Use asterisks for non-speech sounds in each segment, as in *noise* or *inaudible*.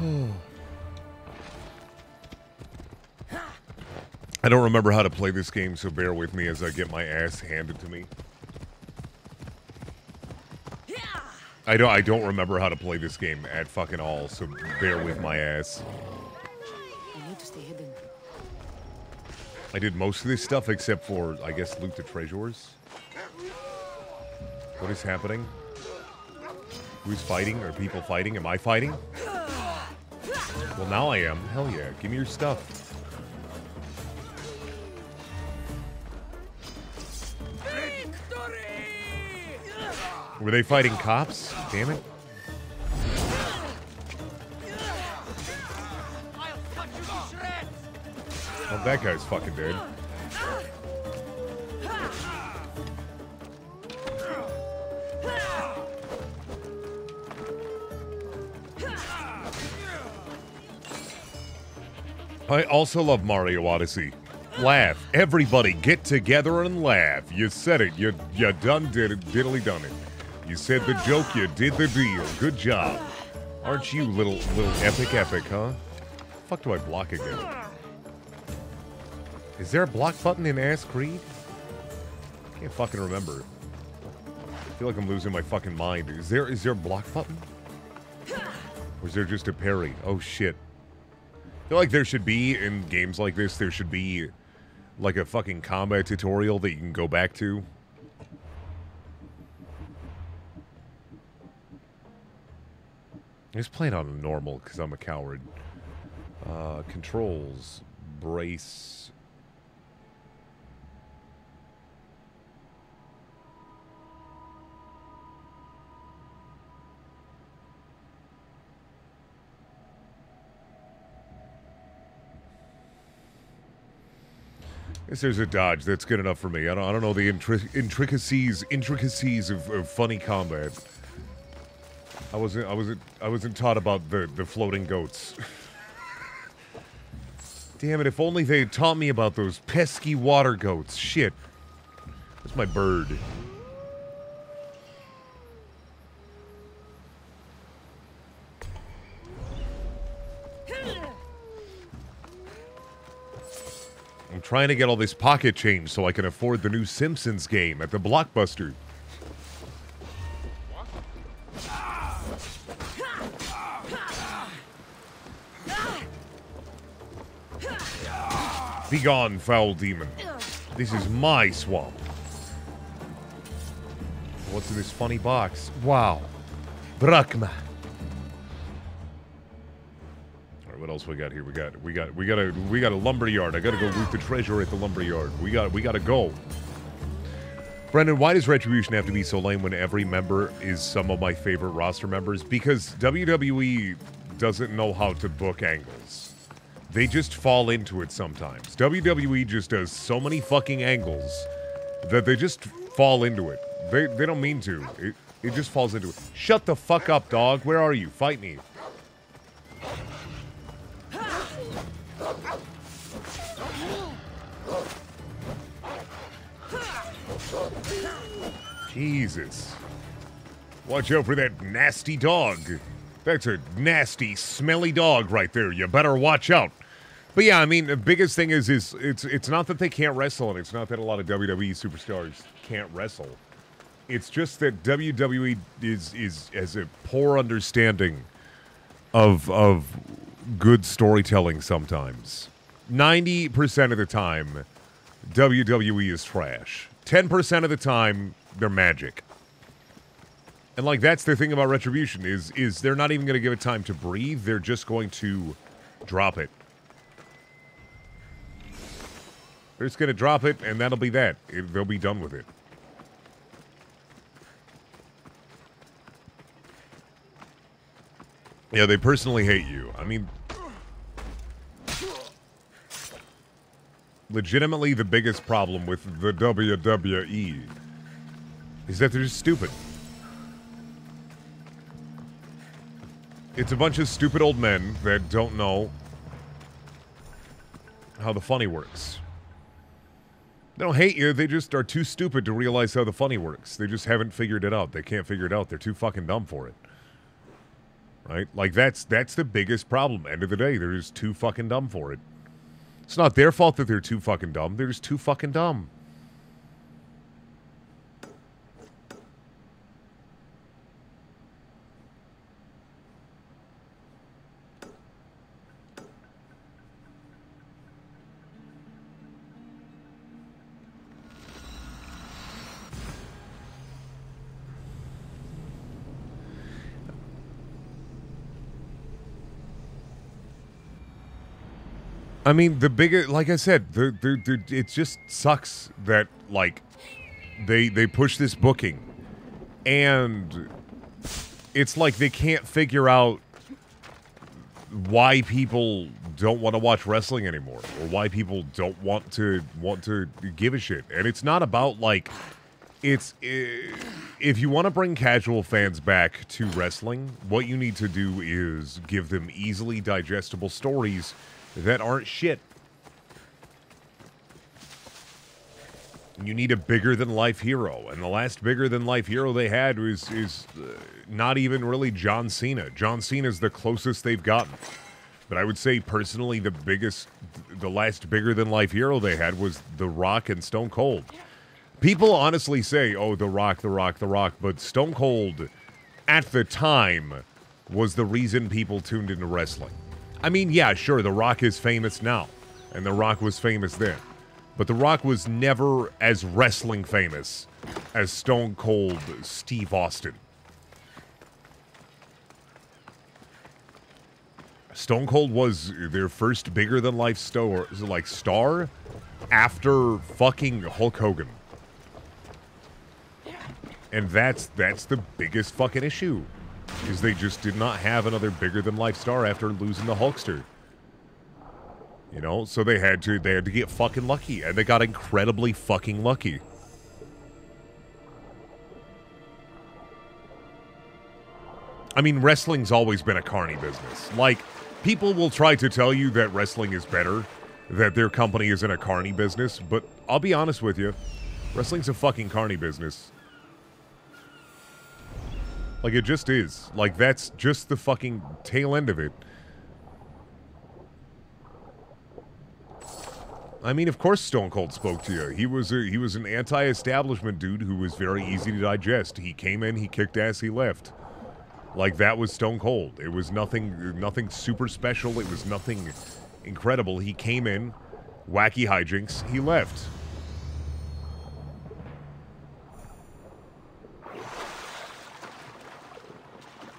I don't remember how to play this game, so bear with me as I get my ass handed to me. I don't I don't remember how to play this game at fucking all, so bear with my ass. I need to stay hidden. I did most of this stuff except for I guess loot the treasures. What is happening? Who's fighting? Are people fighting? Am I fighting? Well now I am. Hell yeah. Give me your stuff. Were they fighting cops? Damn it. Oh, that guy's fucking dead. I also love Mario Odyssey. Laugh. Everybody get together and laugh. You said it. You you done did it. Diddly done it. You said the joke. You did the deal. Good job. Aren't you little little epic epic, huh? Fuck do I block again? Is there a block button in Ass Creed? Can't fucking remember. I feel like I'm losing my fucking mind. Is there is there a block button? Or is there just a parry? Oh shit. I feel like there should be in games like this, there should be like a fucking combat tutorial that you can go back to. Just playing on normal because I'm a coward. Uh, controls, brace. Guess there's a dodge that's good enough for me. I don't, I don't know the intri- intricacies intricacies of, of funny combat. I wasn't I wasn't I wasn't taught about the the floating goats. *laughs* Damn it! If only they had taught me about those pesky water goats. Shit. That's my bird. I'm trying to get all this pocket change so I can afford the new Simpsons game at the Blockbuster. Begone, foul demon. This is my swamp. What's in this funny box? Wow. Brakma. Else we got here? We got we got we got a we got a lumber yard. I got to go loot the treasure at the lumber yard. We got we got to go. Brendan, why does Retribution have to be so lame when every member is some of my favorite roster members? Because WWE doesn't know how to book angles. They just fall into it sometimes. WWE just does so many fucking angles that they just fall into it. They they don't mean to. It it just falls into it. Shut the fuck up, dog. Where are you? Fight me. Jesus. Watch out for that nasty dog. That's a nasty, smelly dog right there. You better watch out. But yeah, I mean, the biggest thing is, is it's it's not that they can't wrestle, and it's not that a lot of WWE superstars can't wrestle. It's just that WWE is is has a poor understanding of of good storytelling. Sometimes, ninety percent of the time, WWE is trash. Ten percent of the time, they're magic. And like that's the thing about Retribution is is they're not even going to give it time to breathe. They're just going to drop it. They're just going to drop it, and that'll be that. It, they'll be done with it. Yeah, they personally hate you. I mean, legitimately, the biggest problem with the WWE is that they're just stupid. It's a bunch of stupid old men that don't know how the funny works. They don't hate you, they just are too stupid to realize how the funny works. They just haven't figured it out. They can't figure it out. They're too fucking dumb for it. right? Like that's that's the biggest problem. End of the day, they're just too fucking dumb for it. It's not their fault that they're too fucking dumb. They're just too fucking dumb. I mean, the bigger, like I said, it just sucks that like they they push this booking, and it's like they can't figure out why people don't want to watch wrestling anymore, or why people don't want to want to give a shit. And it's not about like it's eh, if you want to bring casual fans back to wrestling, what you need to do is give them easily digestible stories that aren't shit. You need a bigger than life hero, and the last bigger than life hero they had was is uh, not even really John Cena. John Cena's the closest they've gotten. But I would say personally the biggest the last bigger than life hero they had was The Rock and Stone Cold. People honestly say, "Oh, The Rock, The Rock, The Rock," but Stone Cold at the time was the reason people tuned into wrestling. I mean, yeah, sure, The Rock is famous now, and The Rock was famous then. But The Rock was never as wrestling famous as Stone Cold Steve Austin. Stone Cold was their first bigger than life star, like star after fucking Hulk Hogan. And that's that's the biggest fucking issue is they just did not have another bigger than life star after losing the Hulkster. You know, so they had to they had to get fucking lucky, and they got incredibly fucking lucky. I mean, wrestling's always been a carny business. Like, people will try to tell you that wrestling is better, that their company is in a carny business, but I'll be honest with you, wrestling's a fucking carny business. Like it just is. Like that's just the fucking tail end of it. I mean, of course Stone Cold spoke to you. He was a, he was an anti-establishment dude who was very easy to digest. He came in, he kicked ass, he left. Like that was Stone Cold. It was nothing nothing super special. It was nothing incredible. He came in, wacky hijinks, he left.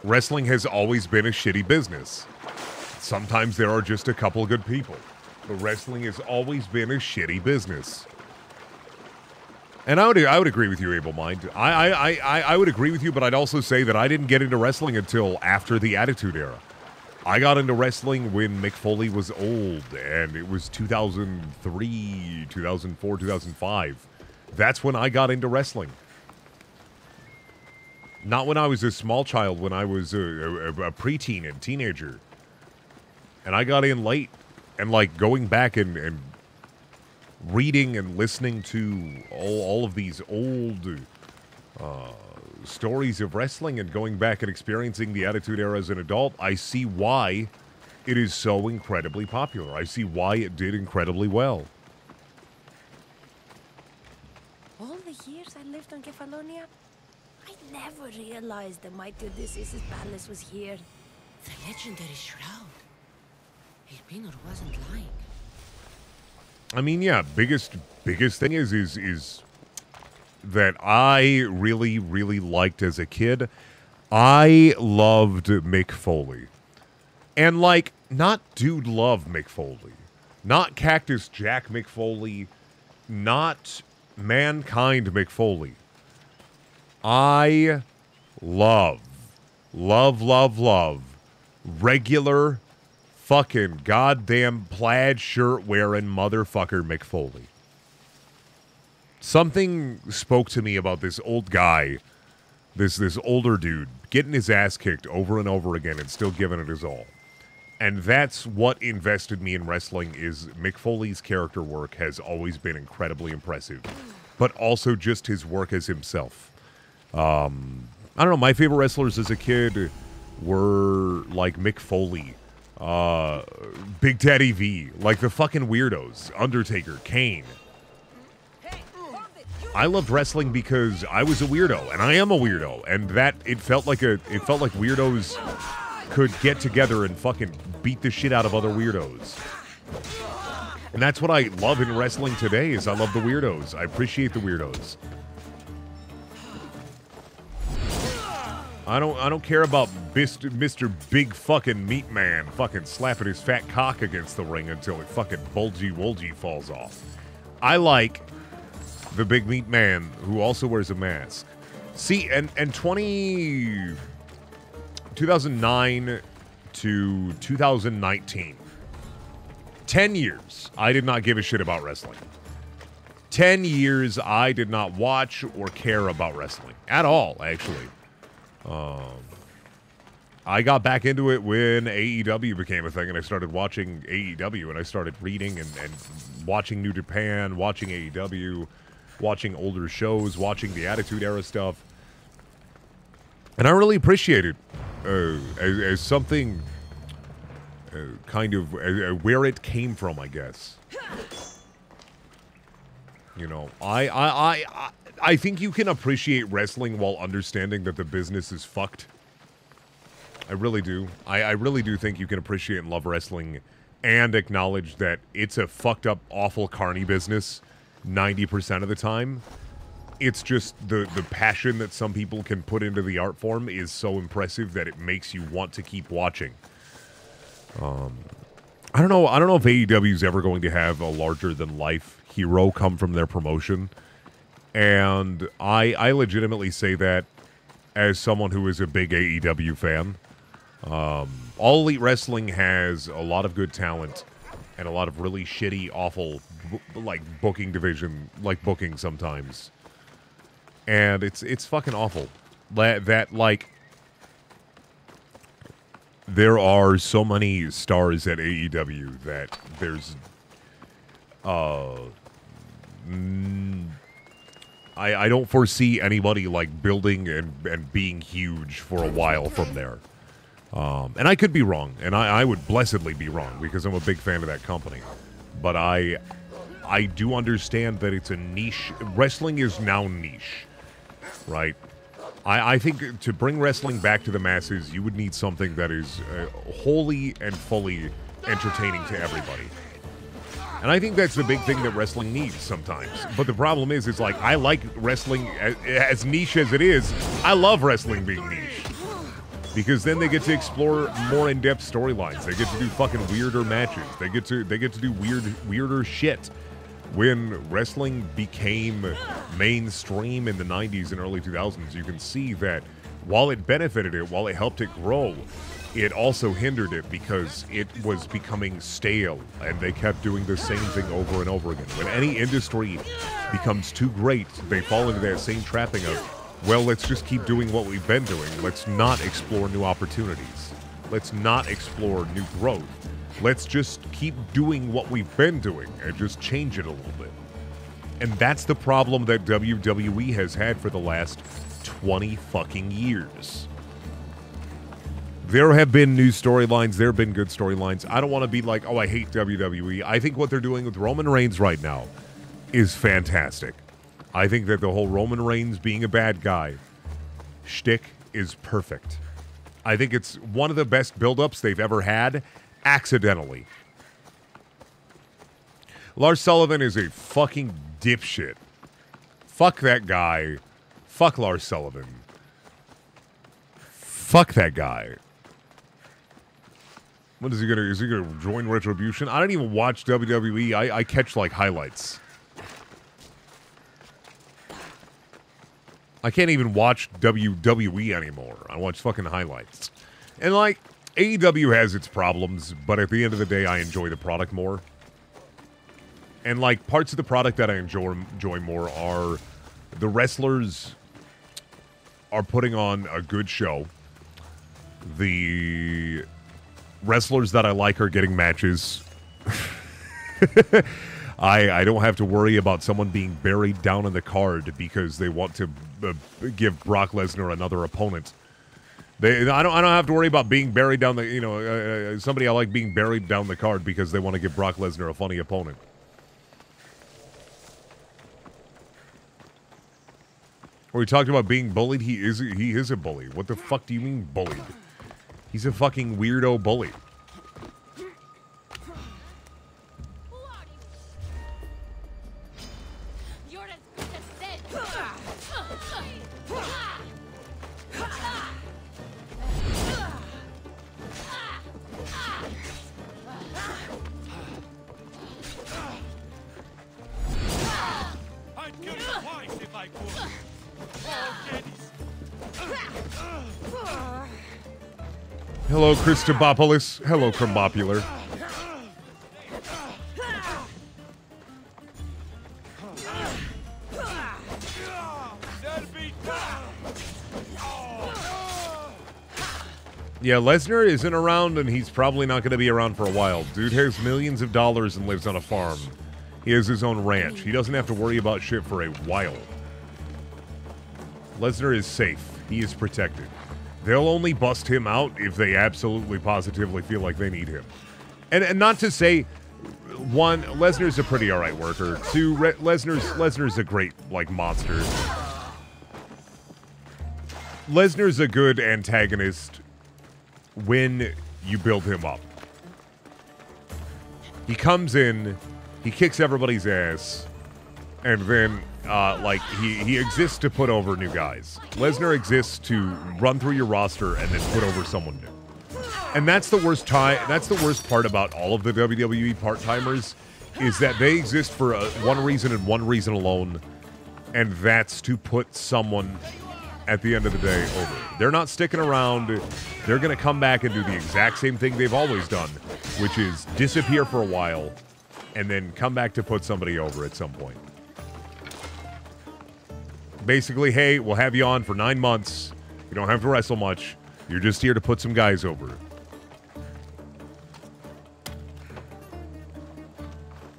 Wrestling has always been a shitty business. Sometimes there are just a couple good people. But wrestling has always been a shitty business. And I would I would agree with you, Able Mind. I, I, I, I would agree with you, but I'd also say that I didn't get into wrestling until after the Attitude Era. I got into wrestling when Mick Foley was old, and it was 2003, 2004, 2005. That's when I got into wrestling. Not when I was a small child, when I was a, a, a preteen and teenager. And I got in late. And like going back and, and reading and listening to all, all of these old uh, stories of wrestling and going back and experiencing the Attitude Era as an adult, I see why it is so incredibly popular. I see why it did incredibly well. All the years I lived on Kefalonia, never realized the mighty Odysseus' palace was here. The legendary shroud. Elpenor wasn't lying. I mean, yeah, biggest biggest thing is is is that I really really liked as a kid. I loved Mick Foley. And like not dude love Mick Foley. Not Cactus Jack Mick Foley, not mankind Mick Foley. I love, love, love, love regular fucking goddamn plaid shirt wearing motherfucker Mick Foley. Something spoke to me about this old guy, this this older dude, getting his ass kicked over and over again and still giving it his all. And that's what invested me in wrestling is Mick Foley's character work has always been incredibly impressive, but also just his work as himself. Um, I don't know. My favorite wrestlers as a kid were like Mick Foley, uh, Big Daddy V, like the fucking weirdos, Undertaker, Kane. I loved wrestling because I was a weirdo, and I am a weirdo, and that it felt like a it felt like weirdos could get together and fucking beat the shit out of other weirdos. And that's what I love in wrestling today is I love the weirdos. I appreciate the weirdos. I don't I don't care about Mr. Mr. Big fucking Meat Man fucking slapping his fat cock against the ring until it fucking bulgy wolgy falls off. I like the Big Meat Man who also wears a mask. See, and and 20 2009 to 2019 10 years I did not give a shit about wrestling. 10 years I did not watch or care about wrestling at all, actually. Um, I got back into it when AEW became a thing, and I started watching AEW, and I started reading and, and watching New Japan, watching AEW, watching older shows, watching the Attitude Era stuff. And I really appreciate it uh, as, as something uh, kind of uh, where it came from, I guess. You know, I, I, I, I, I think you can appreciate wrestling while understanding that the business is fucked. I really do. I, I really do think you can appreciate and love wrestling and acknowledge that it's a fucked up, awful carny business 90% of the time. It's just the, the passion that some people can put into the art form is so impressive that it makes you want to keep watching. Um, I don't know. I don't know if AEW is ever going to have a larger than life hero come from their promotion, and I I legitimately say that as someone who is a big AEW fan. Um, All Elite Wrestling has a lot of good talent and a lot of really shitty, awful, like booking division, like booking sometimes, and it's it's fucking awful. That that like there are so many stars at AEW that there's uh I I don't foresee anybody like building and and being huge for a while from there. Um, and I could be wrong, and I, I would blessedly be wrong because I'm a big fan of that company. But I I do understand that it's a niche. Wrestling is now niche, right? I, I think to bring wrestling back to the masses, you would need something that is uh, wholly and fully entertaining to everybody. And I think that's the big thing that wrestling needs sometimes. But the problem is, is like I like wrestling as, as niche as it is. I love wrestling being niche because then they get to explore more in-depth storylines. They get to do fucking weirder matches. They get to they get to do weird weirder shit. When wrestling became mainstream in the 90s and early 2000s, you can see that while it benefited it, while it helped it grow, it also hindered it because it was becoming stale and they kept doing the same thing over and over again. When any industry becomes too great, they fall into that same trapping of, well, let's just keep doing what we've been doing. Let's not explore new opportunities. Let's not explore new growth. Let's just keep doing what we've been doing and just change it a little bit. And that's the problem that WWE has had for the last 20 fucking years. There have been new storylines. There have been good storylines. I don't want to be like, oh, I hate WWE. I think what they're doing with Roman Reigns right now is fantastic. I think that the whole Roman Reigns being a bad guy shtick is perfect. I think it's one of the best build-ups they've ever had, accidentally. Lars Sullivan is a fucking dipshit. Fuck that guy. Fuck Lars Sullivan. Fuck that guy. What is he gonna? Is he gonna join Retribution? I don't even watch WWE. I, I catch like highlights. I can't even watch WWE anymore. I watch fucking highlights. And like AEW has its problems, but at the end of the day, I enjoy the product more. And like parts of the product that I enjoy enjoy more are the wrestlers are putting on a good show. The wrestlers that I like are getting matches. *laughs* I I don't have to worry about someone being buried down in the card because they want to uh, give Brock Lesnar another opponent. They, I don't, I don't have to worry about being buried down the, you know, uh, uh, somebody I like being buried down the card because they want to give Brock Lesnar a funny opponent. We talked about being bullied. He is, he is a bully. What the fuck do you mean bullied? He's a fucking weirdo bully. Hello, Christobopoulos. Hello, done. Yeah, Lesnar isn't around, and he's probably not going to be around for a while. Dude has millions of dollars and lives on a farm. He has his own ranch. He doesn't have to worry about shit for a while. Lesnar is safe. He is protected. They'll only bust him out if they absolutely positively feel like they need him. And, and not to say, one, Lesnar's a pretty all right worker. Two, Re- Lesnar's Lesnar's a great like monster. Lesnar's a good antagonist when you build him up. He comes in, he kicks everybody's ass, and then uh, like he he exists to put over new guys. Lesnar exists to run through your roster and then put over someone new. And that's the worst time. That's the worst part about all of the WWE part timers is that they exist for uh, one reason and one reason alone, and that's to put someone at the end of the day over. They're not sticking around. They're going to come back and do the exact same thing they've always done, which is disappear for a while and then come back to put somebody over at some point. Basically, hey, we'll have you on for nine months. You don't have to wrestle much. You're just here to put some guys over.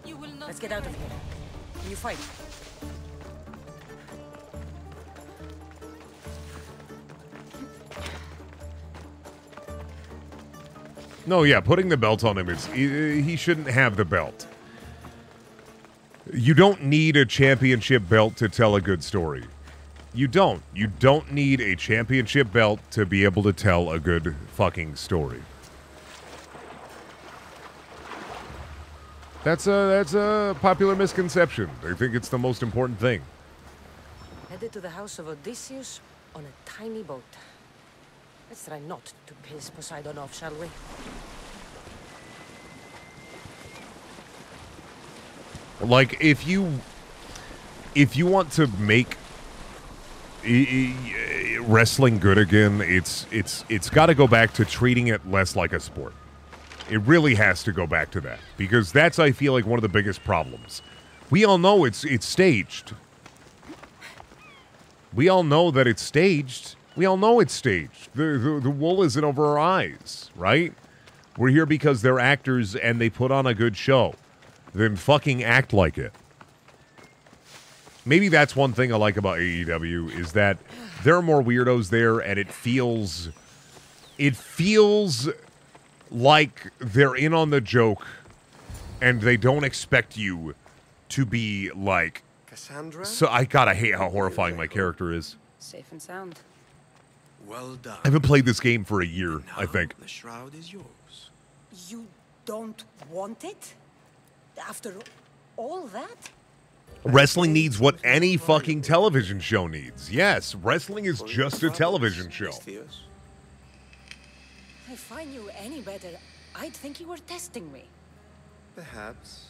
You will not Let's get out of here. Can you fight? No, yeah, putting the belt on him is he shouldn't have the belt. You don't need a championship belt to tell a good story. You don't. You don't need a championship belt to be able to tell a good fucking story. That's a that's a popular misconception. They think it's the most important thing. Headed to the house of Odysseus on a tiny boat. Let's try not to piss Poseidon off, shall we? Like if you if you want to make wrestling good again, it's it's it's got to go back to treating it less like a sport. It really has to go back to that because that's I feel like one of the biggest problems. We all know it's it's staged. We all know that it's staged. We all know it's staged. The, the the wool isn't over our eyes, right? We're here because they're actors and they put on a good show. Then fucking act like it. Maybe that's one thing I like about AEW is that there are more weirdos there and it feels it feels like they're in on the joke and they don't expect you to be like Cassandra? so I gotta hate how horrifying my character is. Safe and sound. well done. I haven't played this game for a year, I think. The shroud is yours. You don't want it? After all that? Wrestling needs what any fucking television show needs. Yes, wrestling is just a television show. Misthios. If I knew any better, I'd think you were testing me. Perhaps.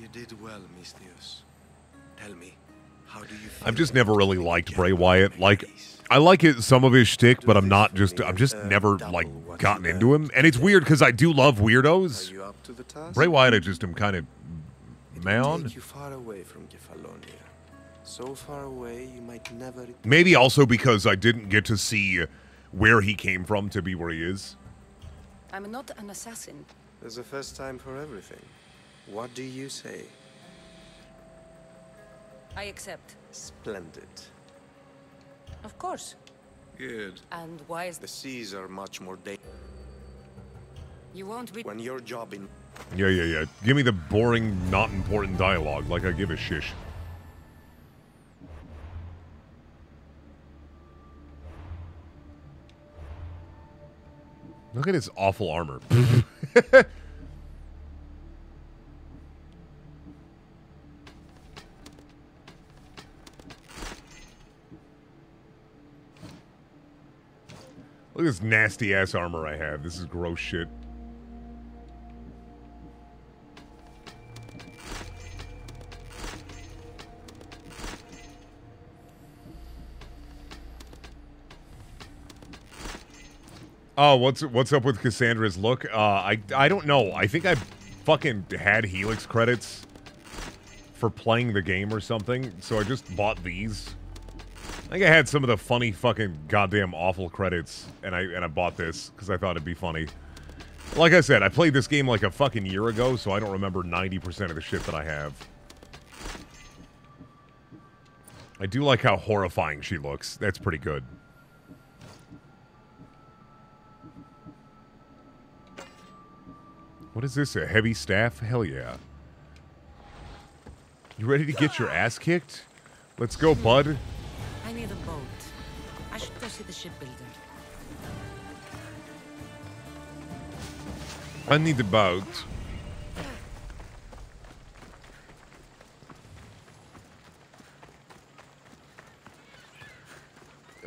You did well, Misthios. Tell me, I've just never really liked Bray Wyatt. Like, I like it some of his shtick, but I'm not just. I'm just never like gotten into him, and it's weird because I do love weirdos. you up to the task? Bray Wyatt, I just am kind of It man take you far away from Kefalonia. So far away, you might never. Maybe also because I didn't get to see where he came from to be where he is. I'm not an assassin. There's a first time for everything. What do you say? I accept. Splendid. Of course. Good. And why is The seas are much more dangerous. You won't be. When your job in Yeah, yeah, yeah. Give me the boring, not important dialogue like I give a shish. Look at his awful armor. *laughs* Look at this nasty ass armor I have. This is gross shit. Oh, what's what's up with Cassandra's look? Uh, I I don't know. I think I fucking had Helix credits for playing the game or something, so I just bought these. I think I had some of the funny fucking goddamn awful credits, and I and I bought this because I thought it'd be funny. Like I said, I played this game like a fucking year ago, so I don't remember 90% of the shit that I have. I do like how horrifying she looks. That's pretty good. What is this? A heavy staff? Hell yeah. You ready to get your ass kicked? Let's go, bud. I need a boat. I should go see the shipbuilder. I need a boat.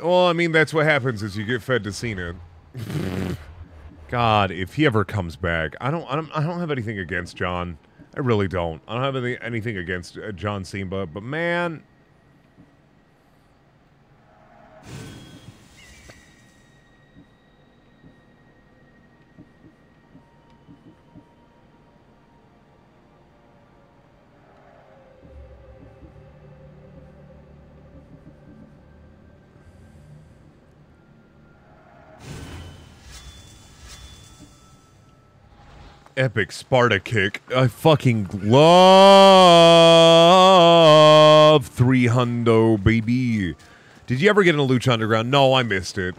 Well, I mean, that's what happens is you get fed to Cena. *laughs* God, if he ever comes back, I don't, I don't, I don't have anything against John. I really don't. I don't have any, anything against uh, John Cena, but man, epic Sparta kick. I fucking love three hundo, baby. Did you ever get into Lucha Underground? No, I missed it.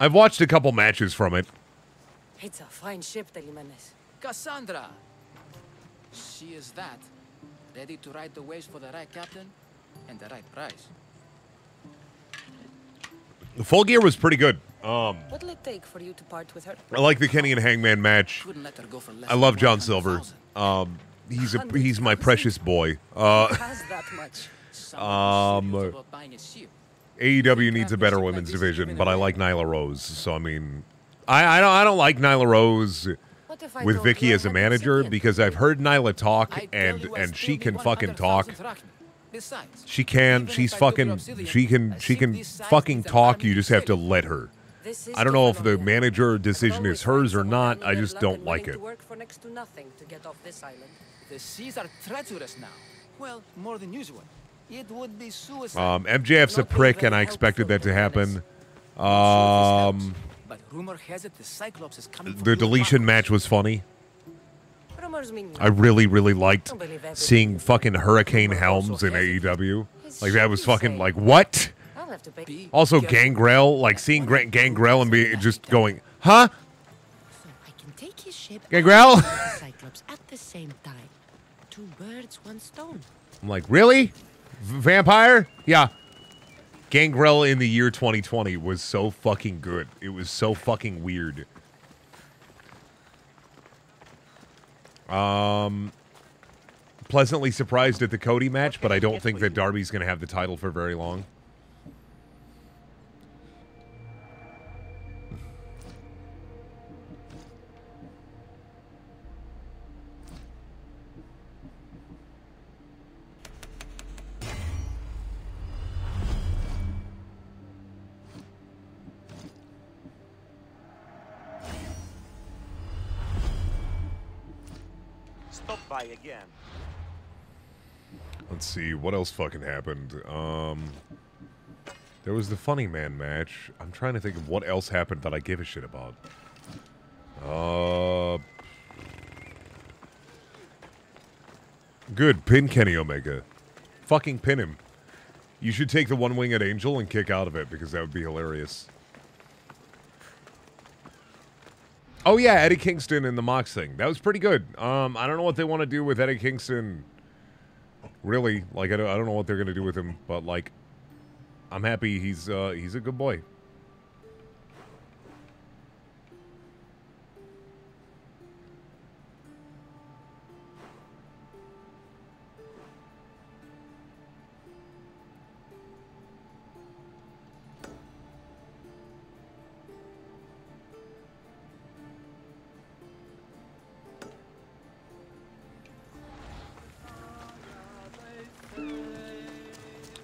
I've watched a couple matches from it. It's a fine ship, De Jimenez. Cassandra! She is that. Ready to ride the waves for the right captain and the right price. The full gear was pretty good. Um, What'll it take for you to part with her? I like the Kenny and Hangman match. Couldn't let her go for less I love John Silver. Um, he's a he's my precious boy. Uh, Has that much? Um, serious about buying a ship. AEW needs a better women's division, but I like Nyla Rose. So I mean, I I don't I don't like Nyla Rose What if I with Vickie as a manager because I've heard Nyla talk and and she can fucking talk. She can. She's if I took fucking. She can. She can fucking talk. You just have to let her. This is I don't know if the manager decision is hers or not. I just don't like it. work for next to nothing to get off this island. The seas are treacherous now. Well, more than usual. It would be suicide. Um, MJF's a prick, and I expected that to happen. Not sure if this Um, but rumor has it the Cyclops is coming the deletion match was funny. I really, really liked Don't believe everything. seeing fucking Hurricane Helms in AEW. Like that was fucking like what? I'll have to. Be Also careful. Gangrel, like seeing Grant Gangrel and be just going, huh? So I can take his ship Gangrel? *laughs* Cyclops at the same time. Two birds, one stone. I'm like, really? V- vampire? Yeah. Gangrel in the year 2020 was so fucking good. It was so fucking weird. Um, pleasantly surprised at the Cody match, but I don't think that Darby's going to have the title for very long. See what else fucking happened. Um, there was the Funny Man match. I'm trying to think of what else happened that I give a shit about. Uh, good pin Kenny Omega. Fucking pin him. You should take the one winged angel and kick out of it because that would be hilarious. Oh yeah, Eddie Kingston and the Mox thing. That was pretty good. Um, I don't know what they want to do with Eddie Kingston. Really, like I don't, I don't know what they're gonna do with him, but like, I'm happy he's uh, he's a good boy.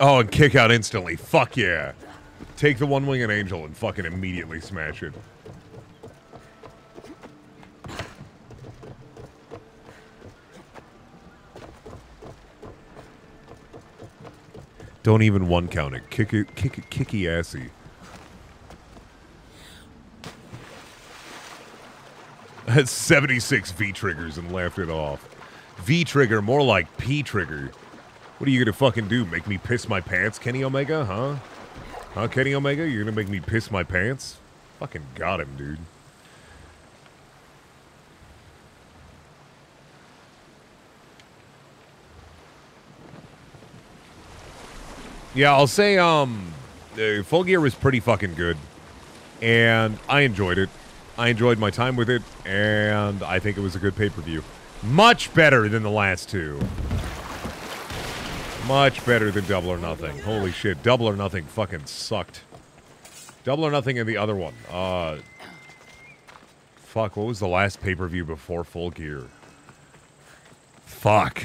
Oh, and kick out instantly. Fuck yeah. Take the one winged angel and fucking immediately smash it. Don't even one count it. Kick it, kick it, kicky assy. Has 76 V triggers and laughed it off. V trigger, more like P trigger. What are you gonna fucking do? Make me piss my pants, Kenny Omega? Huh? Huh, Kenny Omega? You're gonna make me piss my pants? Fucking got him, dude. Yeah, I'll say um, uh, Full Gear was pretty fucking good, and I enjoyed it. I enjoyed my time with it, and I think it was a good pay per view. Much better than the last two. Much better than Double or Nothing. Holy shit, Double or Nothing fucking sucked. Double or Nothing and the other one. Uh, fuck, what was the last pay per view before Full Gear? Fuck.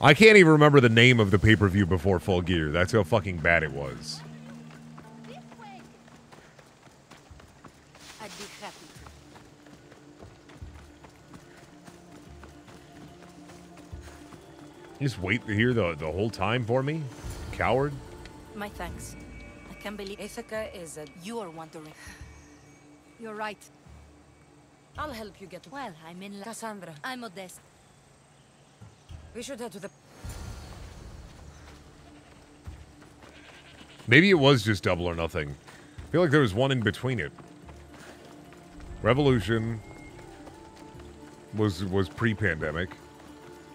I can't even remember the name of the pay per view before Full Gear. That's how fucking bad it was. Just wait here the, the whole time for me? Coward? My thanks. I can't believe Ithaca is a. You are wondering. *sighs* You're right. I'll help you get. Well, I'm in. La- Cassandra, I'm Odessa. we should head to the. Maybe it was just Double or Nothing. I feel like there was one in between it. Revolution was was pre-pandemic.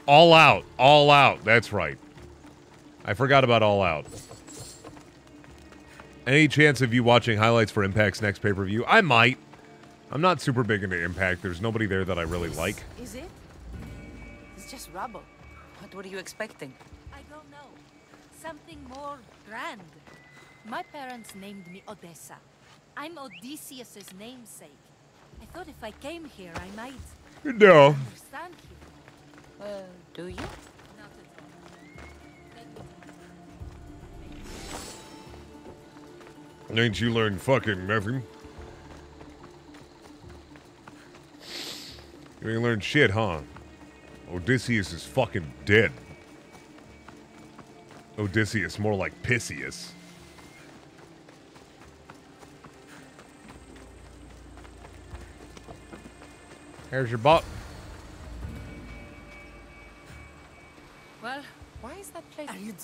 All Out, All Out. That's right. I forgot about All Out. Any chance of you watching highlights for Impact's next pay-per-view? I might. I'm not super big into Impact. There's nobody there that I really like. Is it? It's just rubble. What were you expecting? I don't know. Something more grand. My parents named me Odessa. I'm Odysseus's namesake. I thought if I came here, I might No. understand him. Uh, do you? Not at all. Thank you. Ain't you learned fucking nothing? You ain't learned shit, huh? Odysseus is fucking dead. Odysseus, more like Pisseus. Here's your butt.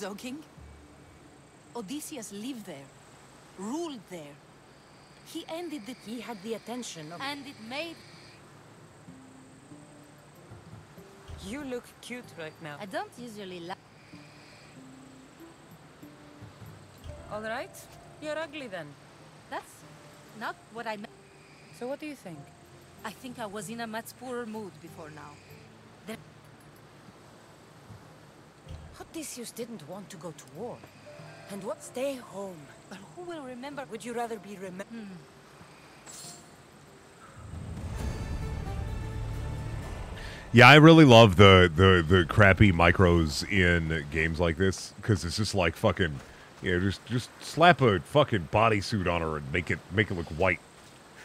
That place? Are you joking? Odysseus lived there, ruled there. He ended the He had the attention of. and it made. You look cute right now. I don't usually like. All right. You're ugly then. That's not what I meant. So what do you think? I think I was in a much poorer mood before now. Odysseus didn't want to go to war. And what? Stay home. But who will remember? Would you rather be remembered? Hmm. Yeah, I really love the the the crappy micros in games like this because it's just like fucking, you know, just just slap a fucking bodysuit on her and make it make it look white.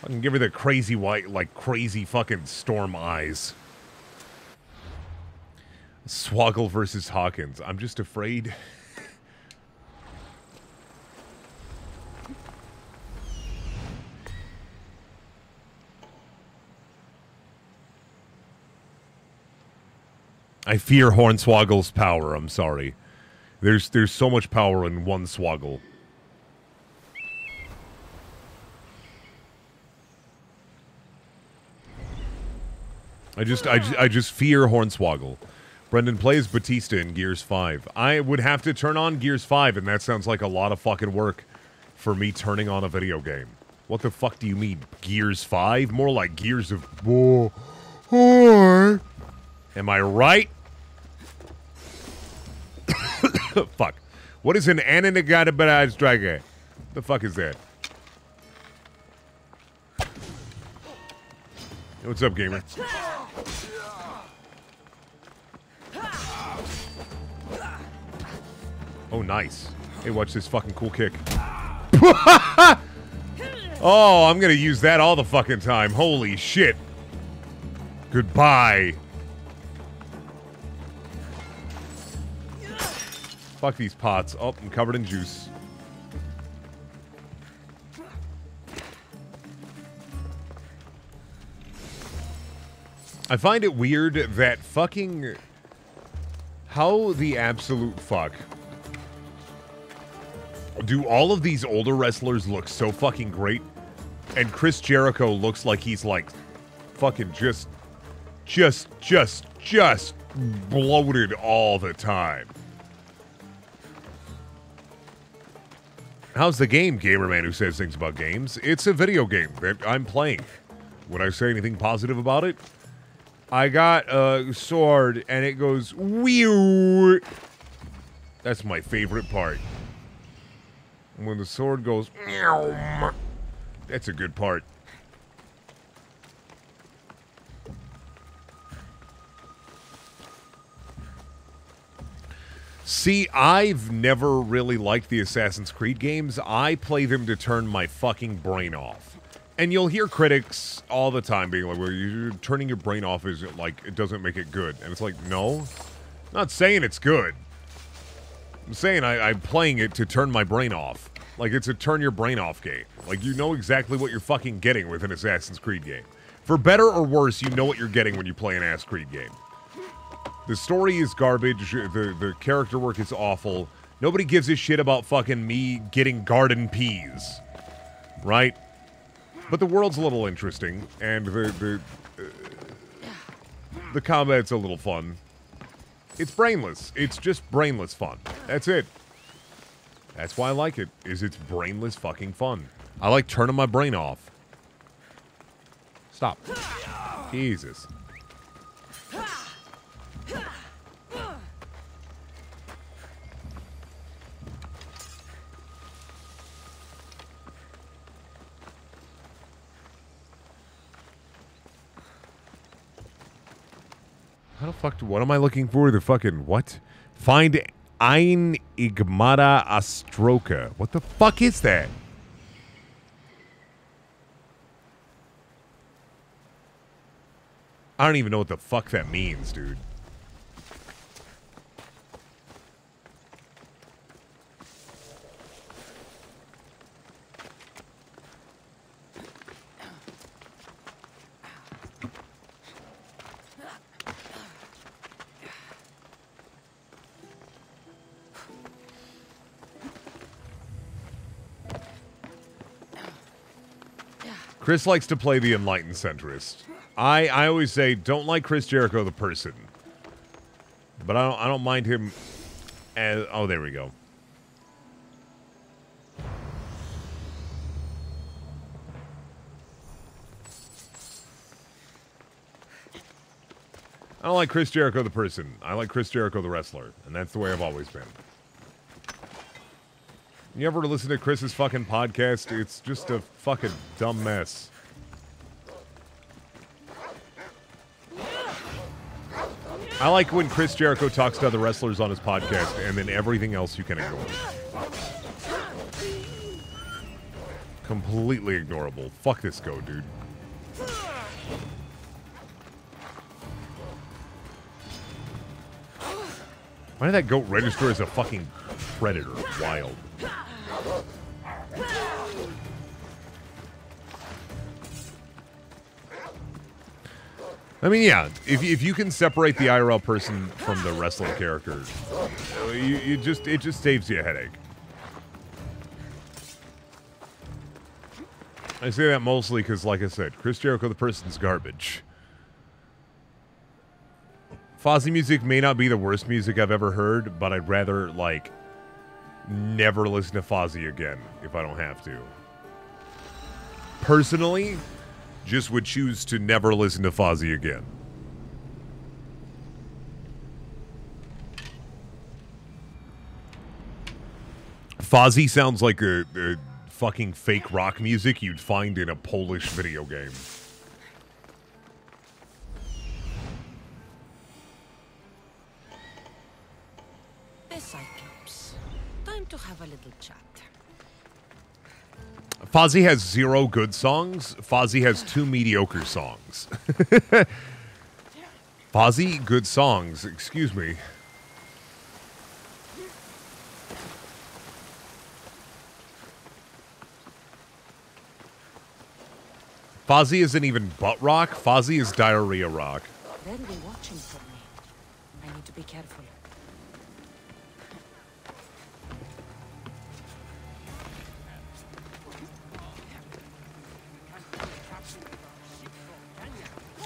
Fucking give her the crazy white, like crazy fucking storm eyes. Swoggle versus Hawkins. I'm just afraid. I fear Hornswoggle's power. I'm sorry. There's there's so much power in one swoggle. I just I, I just fear Hornswoggle. Brendan plays Batista in Gears 5. I would have to turn on Gears 5 and that sounds like a lot of fucking work for me turning on a video game. What the fuck do you mean Gears 5? More like Gears of War. Am I right? *coughs* fuck. What is an Ananagata Dragon? The fuck is that? What's up, gamer? Oh, nice. Hey, watch this fucking cool kick. *laughs* oh, I'm gonna use that all the fucking time. Holy shit. Goodbye. Fuck these pots. Oh, I'm covered in juice. I find it weird that fucking. How the absolute fuck do all of these older wrestlers look so fucking great and Chris Jericho looks like he's like fucking just just just just bloated all the time. How's the game, Gamerman who says things about games? It's a video game that I'm playing. Would I say anything positive about it? I got a sword and it goes whew. That's my favorite part. When the sword goes meow. That's a good part. See, I've never really liked the Assassin's Creed games. I play them to turn my fucking brain off. And you'll hear critics all the time being like, well, you're turning your brain off is like, it doesn't make it good. And it's like, no, not saying it's good. I'm saying I, I'm playing it to turn my brain off. Like, it's a turn your brain off game. Like, you know exactly what you're fucking getting with an Assassin's Creed game. For better or worse, you know what you're getting when you play an Ass Creed game. The story is garbage. The the character work is awful. Nobody gives a shit about fucking me getting garden peas, right? But the world's a little interesting, and the the uh, the combat's a little fun. It's brainless. It's just brainless fun. That's it. That's why I like it. Is it's brainless fucking fun. I like turning my brain off. Stop. Jesus. Fuck? What am I looking for? The fucking what? Find Ein Igmata Astroka. What the fuck is that? I don't even know what the fuck that means, dude. Chris likes to play the enlightened centrist. I I always say don't like Chris Jericho the person, but I don't I don't mind him. As, oh, there we go. I don't like Chris Jericho the person. I like Chris Jericho the wrestler, and that's the way I've always been. You ever listen to Chris's fucking podcast? It's just a fucking dumb mess. I like when Chris Jericho talks to other wrestlers on his podcast, and then everything else you can ignore. Completely ignorable. Fuck this go, dude. Why did that goat register as a fucking predator? Wild. I mean, yeah, if, if you can separate the IRL person from the wrestling character, you, you just it just saves you a headache. I say that mostly because, like I said, Chris Jericho, the person's garbage. Fozzy music may not be the worst music I've ever heard, but I'd rather, like, never listen to Fozzy again if I don't have to. Personally, just would choose to never listen to Fozzy again. Fozzy sounds like a, a fucking fake rock music you'd find in a Polish video game. Fozzy has zero good songs. Fozzy has two mediocre songs. *laughs* Fozzy, good songs. Excuse me. Fozzy isn't even butt rock. Fozzy is diarrhea rock. They'll be watching for me. I need to be careful.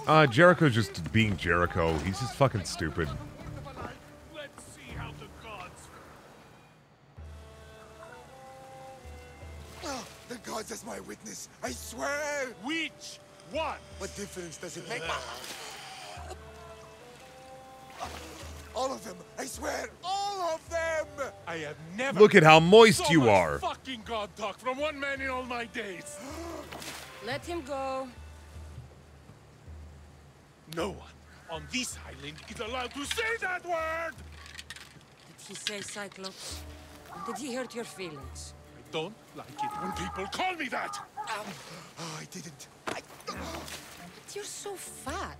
Uh, Jericho's just being Jericho. He's just fucking stupid. Let's see how the gods. Ah, the gods as my witness. I swear. Which one? What difference does it make? All of them. I swear, all of them. I have never. Look at how moist so you are. Fucking god talk from one man in all my days. *gasps* Let him go. No one on this island is allowed to say that word. Did he say Cyclops? Did he hurt your feelings? I don't like it when people call me that. Oh, I didn't. I... But you're so fat.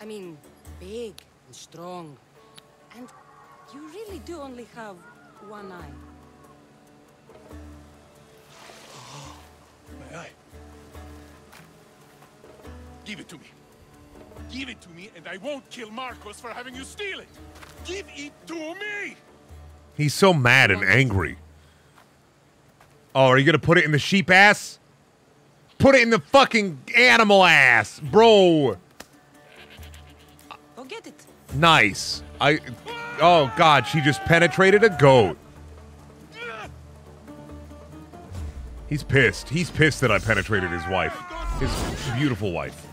I mean, big and strong. And you really do only have one eye. Oh, my eye. Give it to me. Give it to me, and I won't kill Marcos for having you steal it. Give it to me. He's so mad and angry. Oh, are you gonna put it in the sheep ass? Put it in the fucking animal ass, bro. Go get it. Nice. I. Oh God, she just penetrated a goat. He's pissed. He's pissed that I penetrated his wife, his beautiful wife.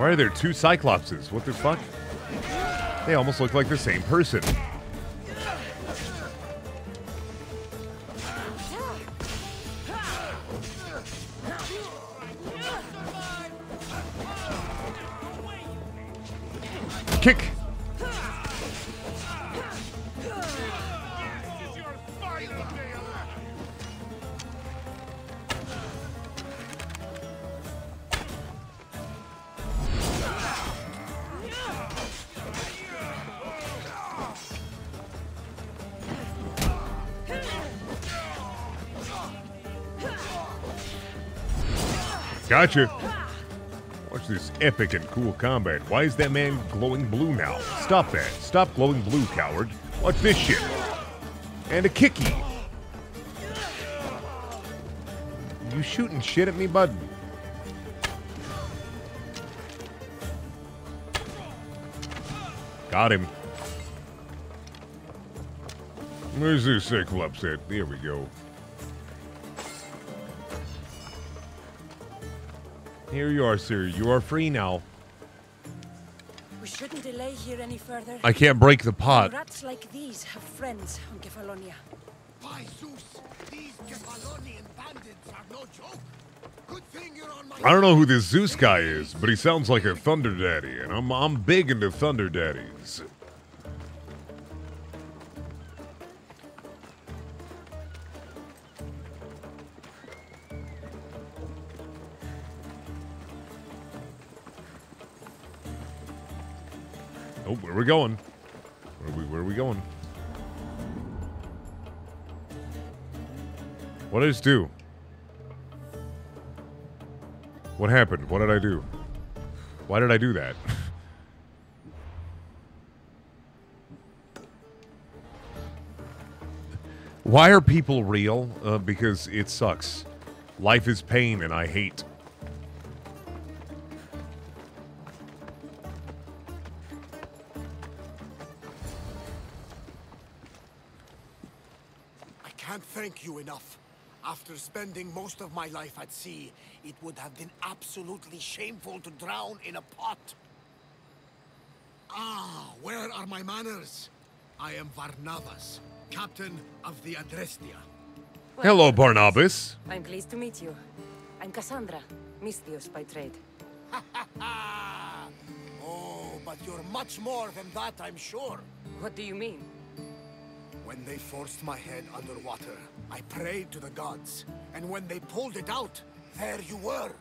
Why are there two Cyclopses? What the fuck? They almost look like the same person. Gotcha. Watch this epic and cool combat. Why is that man glowing blue now? Stop that. Stop glowing blue, coward. Watch this shit. And a kicky. You shooting shit at me, bud? Got him. Where's this Cyclops at? There we go. Here you are, sir. You are free now. We shouldn't delay here any further. I can't break the pot. Rats like these have friends on Kefalonia. By Zeus, these Kefalonian bandits are no joke. Good thing you're on my. I don't know who this Zeus guy is, but he sounds like a Thunder Daddy, and I'm I'm big into Thunder Daddies. Where are we going? Where are we, where are we going? What did I do? What happened? What did I do? Why did I do that? *laughs* Why are people real? Uh, because it sucks. Life is pain and I hate. Thank you enough. After spending most of my life at sea, it would have been absolutely shameful to drown in a pot. Ah, where are my manners? I am Varnavas, captain of the Adrestia. Hello, Barnabas. I'm pleased to meet you. I'm Cassandra, Misthios by trade. *laughs* oh, but you're much more than that, I'm sure. What do you mean? When they forced my head underwater, I prayed to the gods. And when they pulled it out, there you were.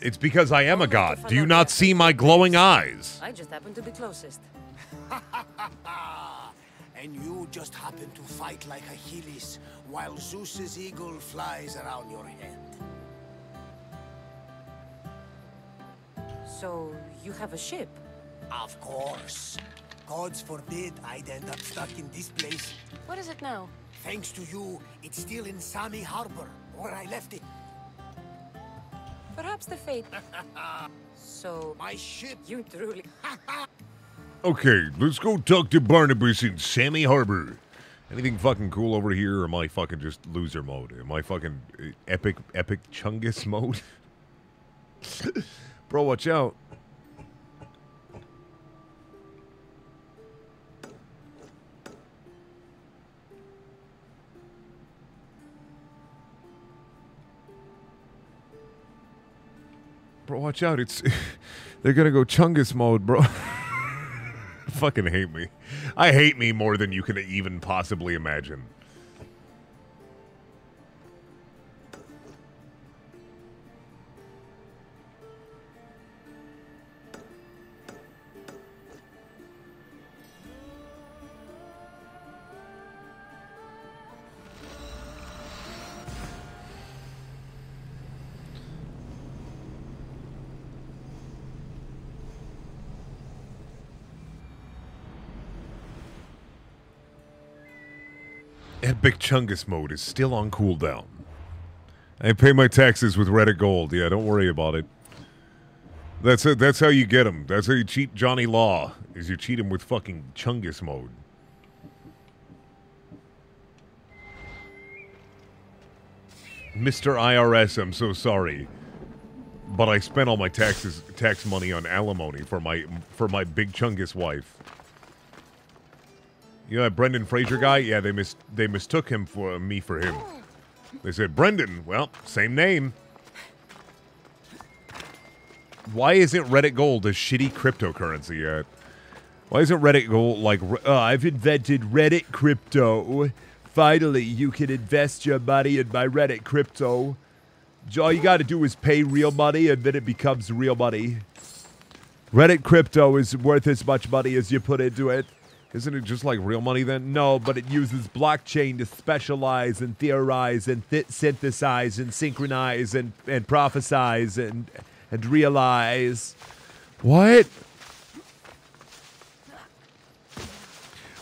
It's because I am a god. Do you not see my glowing eyes? I just happen to be closest. *laughs* and you just happen to fight like Achilles while Zeus's eagle flies around your head. So, you have a ship? Of course. Gods forbid I'd end up stuck in this place. What is it now? Thanks to you, it's still in Sami Harbor, where I left it. Perhaps the fate. *laughs* so, my ship. You truly. *laughs* Okay, let's go talk to Barnabas in Sami Harbor. Anything fucking cool over here, or am I fucking just loser mode? Am I fucking uh, epic, epic Chungus *laughs* mode? Bro, watch out. Bro, watch out. It's *laughs* they're gonna go Chungus mode, bro. *laughs* Fucking hate me. I hate me more than you can even possibly imagine. Epic Chungus mode is still on cooldown. I pay my taxes with Reddit Gold. Yeah, don't worry about it. That's it. That's how you get him. That's how you cheat Johnny Law. Is you cheat him with fucking Chungus mode. Mr. IRS, I'm so sorry, but I spent all my taxes tax money on alimony for my for my big Chungus wife. You know that Brendan Fraser guy? Yeah, they mis they mistook him for me for him. They said Brendan. Well, same name. Why isn't Reddit Gold a shitty cryptocurrency yet? Why isn't Reddit Gold like uh, I've invented Reddit crypto? Finally, you can invest your money in my Reddit crypto. All you got to do is pay real money, and then it becomes real money. Reddit crypto is worth as much money as you put into it. Isn't it just like real money then? No, but it uses blockchain to specialize and theorize and th- synthesize and synchronize and, and prophesize and and realize. What?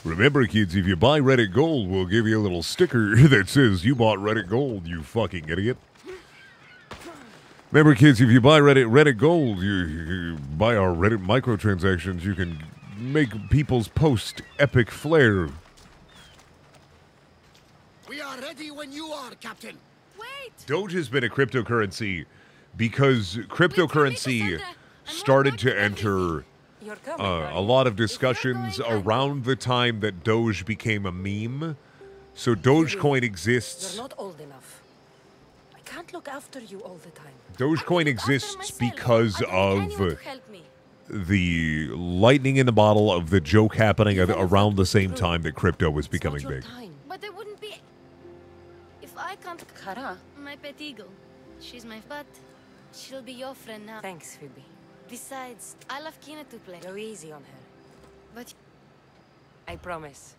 Remember, kids, if you buy Reddit Gold, we'll give you a little sticker *laughs* that says you bought Reddit Gold, you fucking idiot. Remember, kids, if you buy Reddit Reddit Gold, you, you buy our Reddit microtransactions, you can make people's post epic flair. We are ready when you are, Captain. Wait! Doge has been a cryptocurrency because cryptocurrency started to enter uh, a lot of discussions around the time that Doge became a meme. So Dogecoin exists. You're not old enough. I can't look after you all the time. Dogecoin exists because I need of anyone to help me. the lightning in the bottle of the joke happening at, around the same time that crypto was becoming big. time. But there wouldn't be. If I can't. Kara, My pet eagle. She's my butt. She'll be your friend now. thanks, Phoebe. Besides, I love Kina to play. Go easy on her. But I promise.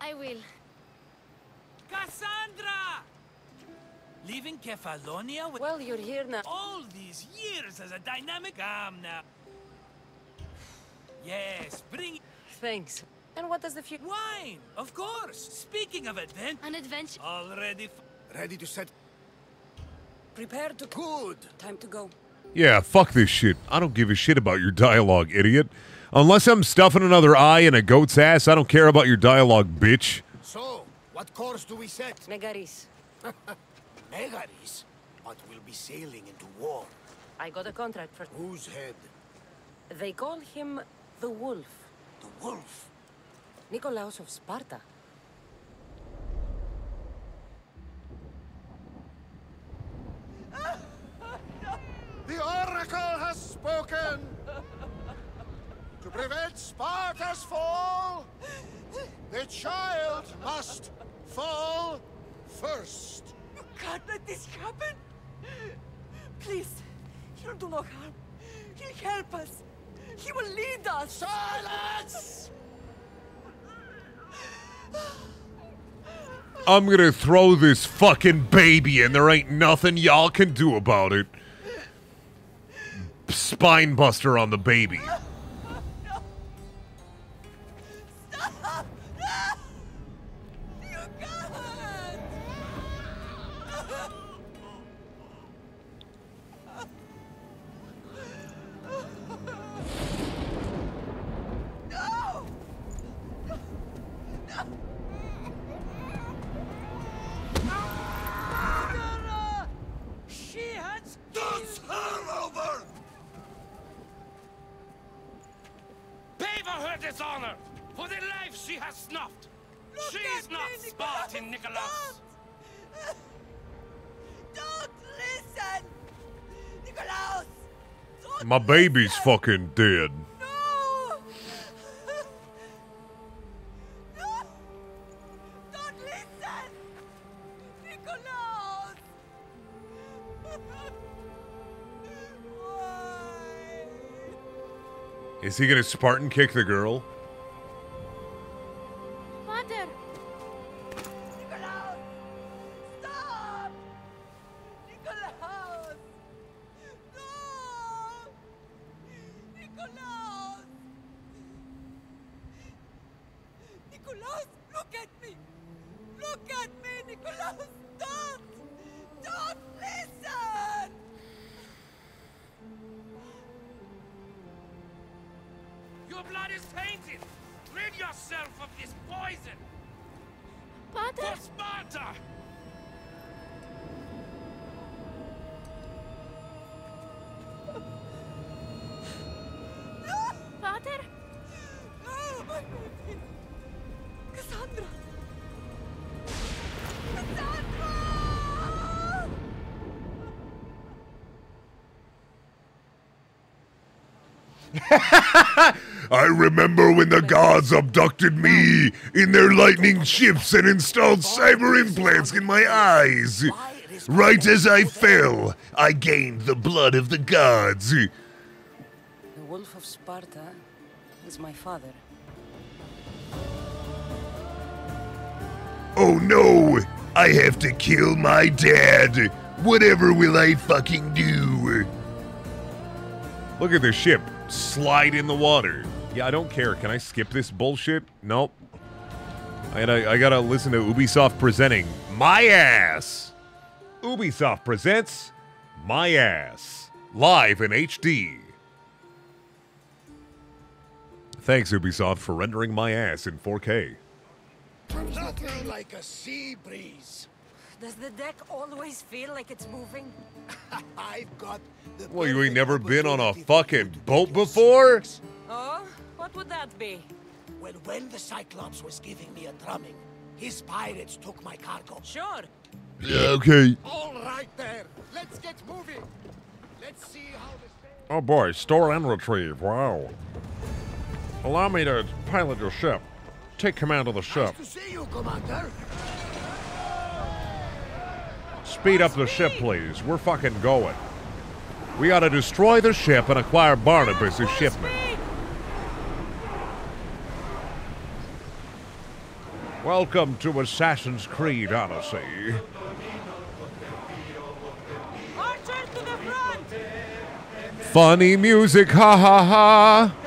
I will. Cassandra! Leaving Kefalonia with Well, you're here now. all these years as a dynamic Come now. Yes, bring Thanks. And what does the future... wine, of course. Speaking of adventure, An adventure. already. F Ready to set... Prepare to... Good. Time to go. Yeah, fuck this shit. I don't give a shit about your dialogue, idiot. Unless I'm stuffing another eye in a goat's ass, I don't care about your dialogue, bitch. So, what course do we set? Megaris. *laughs* Megaris. But we'll be sailing into war. I got a contract for... Whose head? They call him the Wolf. The wolf. Nikolaos of Sparta. *laughs* The Oracle has spoken! to prevent Sparta's fall, the child must fall first. You can't let this happen! Please, he'll do no harm. He'll help us. He will lead us. Silence! I'm gonna throw this fucking baby and there ain't nothing y'all can do about it. Spine buster on the baby. My baby's fucking dead. No! no! Don't listen! Nikolaos! Why? Is he gonna Spartan kick the girl? *laughs* I remember when the gods abducted me in their lightning ships and installed cyber implants in my eyes. Right as I fell, I gained the blood of the gods. The Wolf of Sparta is my father. Oh no! I have to kill my dad! Whatever will I fucking do? Look at this ship slide in the water. Yeah, I don't care. Can I skip this bullshit? Nope. I gotta, I gotta listen to Ubisoft presenting My Ass! Ubisoft presents My Ass. Live in HD. Thanks, Ubisoft, for rendering My Ass in 4K. Nothing like a sea breeze. Does the deck always feel like it's moving? *laughs* I've got the Well, you ain't never been on a opportunity for you fucking boat before? Oh? What would that be? Well, when the Cyclops was giving me a drumming, his pirates took my cargo. Sure. Yeah, Okay. All right there. Let's get moving. Let's see how this... Oh boy, store and retrieve. Wow. Allow me to pilot your ship. Take command of the ship. Nice to see you, Commander. Speed up the ship, please. We're fucking going. We gotta destroy the ship and acquire Barnabas as shipment. Welcome to Assassin's Creed Odyssey. Archers to the front! Funny music, ha ha ha.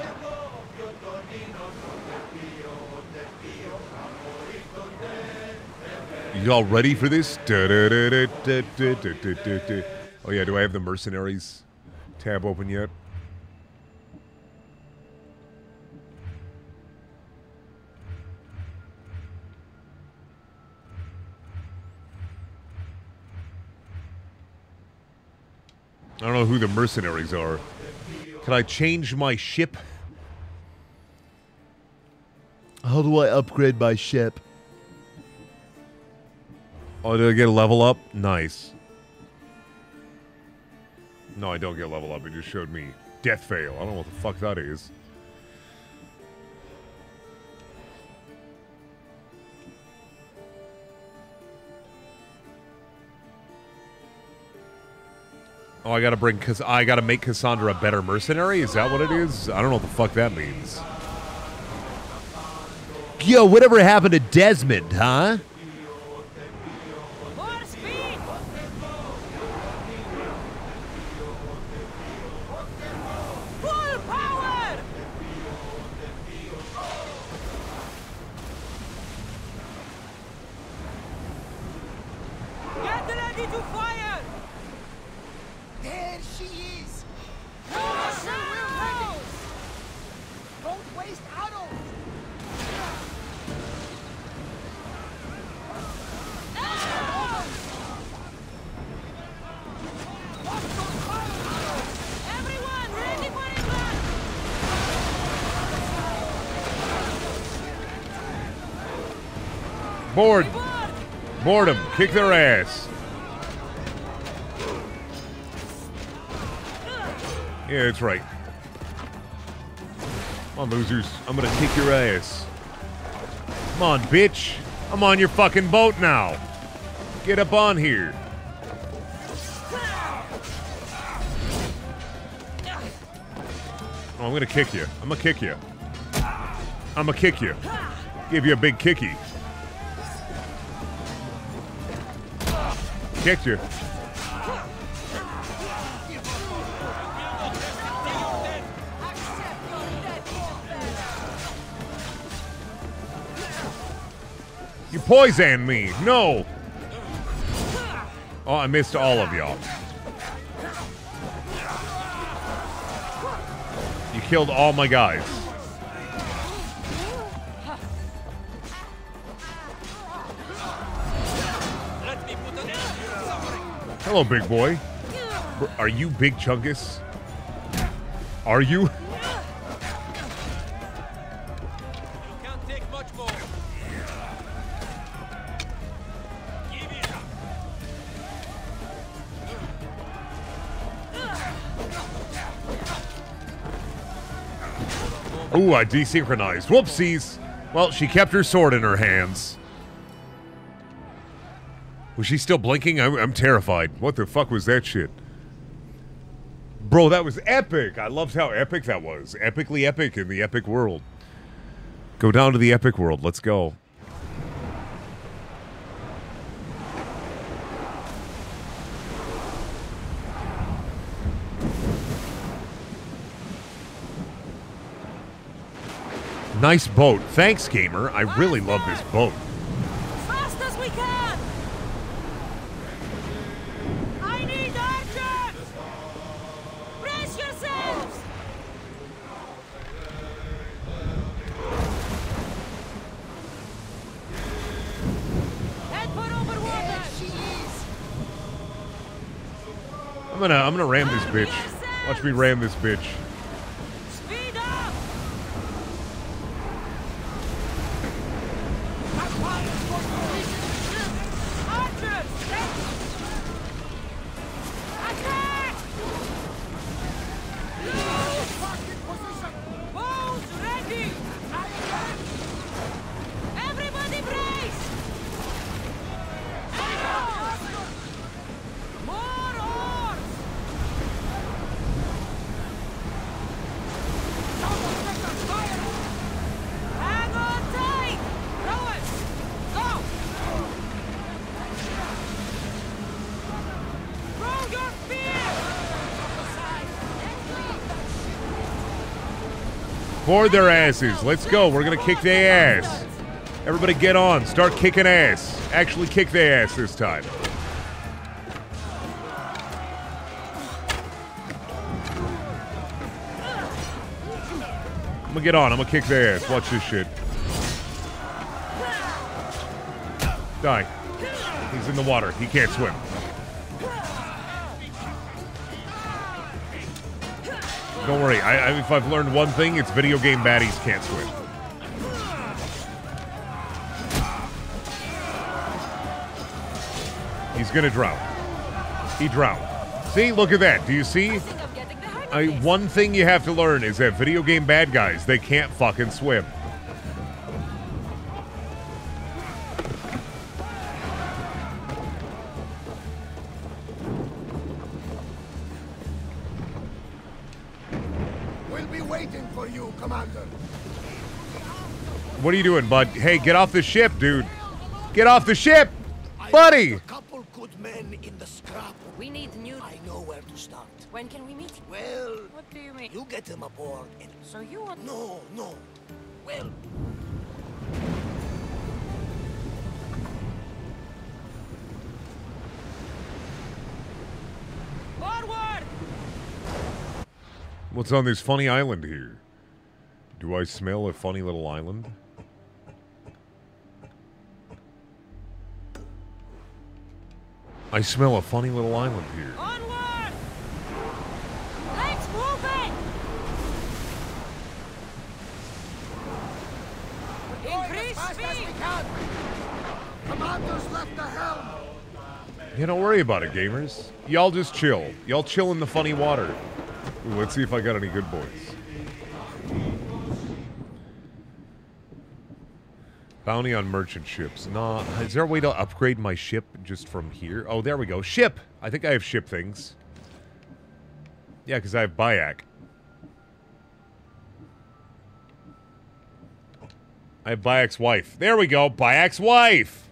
y'all ready for this? Oh yeah, do I have the mercenaries tab open yet? I don't know who the mercenaries are. Can I change my ship? How do I upgrade my ship? Oh, did I get a level up? Nice. No, I don't get level up. It just showed me death fail. I don't know what the fuck that is. Oh, I gotta bring, cause I gotta make Cassandra a better mercenary. Is that what it is? I don't know what the fuck that means. Yo, whatever happened to Desmond, huh? More speed! Full power! Get ready to fire! There she is! No, no! Don't waste arrows! Everyone, ready for impact! Board. Board them. Kick their ass. Yeah, that's right. Come on, losers. I'm gonna kick your ass. Come on, bitch. I'm on your fucking boat now. Get up on here. Oh, I'm gonna kick you. I'm gonna kick you. I'm gonna kick you. Give you a big kicky. Kicked you. You poisoned me. No. Oh, I missed all of y'all. You killed all my guys. Hello, big boy. Are you Big Chungus? Are you? Can't take much more. Ooh, I desynchronized. Whoopsies. Well, she kept her sword in her hands. Was she still blinking? I'm, I'm terrified. What the fuck was that shit? Bro, that was epic. I loved how epic that was. Epically epic in the epic world. Go down to the epic world. Let's go. Nice boat. Thanks, gamer. I really love this boat. Fast as we can! I need archers! Brace yourselves! Head for overwater! She is! I'm gonna I'm gonna ram this bitch. Watch me ram this bitch. Speed up! Archers! Attack! Bows ready! Everybody brace! More oars! Board their asses. Let's go. We're gonna kick their ass. Everybody get on. Start kicking ass. Actually kick their ass this time. I'm gonna get on. I'm gonna kick their ass. Watch this shit. Die. He's in the water. He can't swim. Don't worry. I, I, if I've learned one thing, it's video game baddies can't swim. He's gonna drown. He drowned. See, look at that. Do you see? I, one thing you have to learn is that video game bad guys, they can't fucking swim. What are you doing, bud? Hey, get off the ship, dude. Get off the ship! Buddy! A couple good men in the scrap. We need new... I know where to start. When can we meet? Well, What do you mean? you get them aboard and... So you want... No, no. Well, Forward! What's on this funny island here? Do I smell a funny little island? I smell a funny little island here. Onward! Let's move it! Increase speed! Commander's left the helm. Yeah, don't worry about it, gamers. Y'all just chill. Y'all chill in the funny water. Ooh, let's see if I got any good boys. Bounty on merchant ships. Nah, is there a way to upgrade my ship just from here? Oh, there we go. Ship! I think I have ship things. Yeah, because I have Bayek. I have Bayek's wife. There we go. Bayek's wife!